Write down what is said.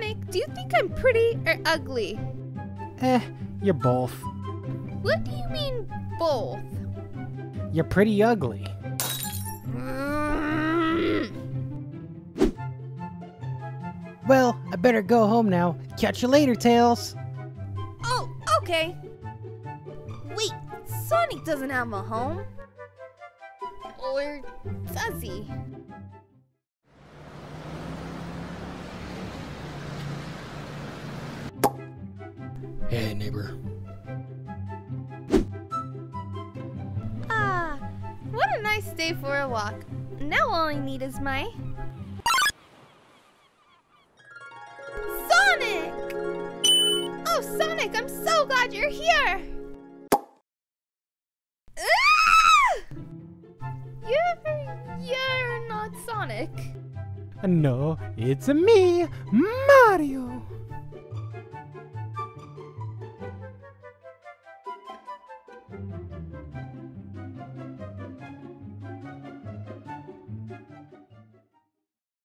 Sonic, do you think I'm pretty or ugly? Eh, you're both. What do you mean, both? You're pretty ugly. Well, I better go home now. Catch you later, Tails. Oh, okay. Wait, Sonic doesn't have a home. Or does he? Hey, neighbor. Ah, what a nice day for a walk. Now all I need is my... Sonic! Oh, Sonic, I'm so glad you're here! Ah! You're... you're not Sonic. No, it's me, Mario.